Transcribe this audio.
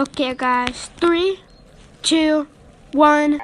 Okay, guys. Three, two, one.